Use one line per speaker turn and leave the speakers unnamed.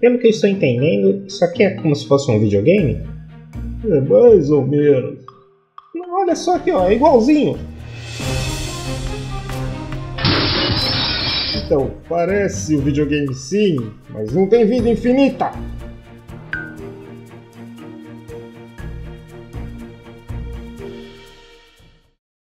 Pelo que eu estou entendendo, isso aqui é como se fosse um videogame?
É mais ou menos.
Olha só aqui, ó, é igualzinho.
Então, parece um videogame sim, mas não tem vida infinita.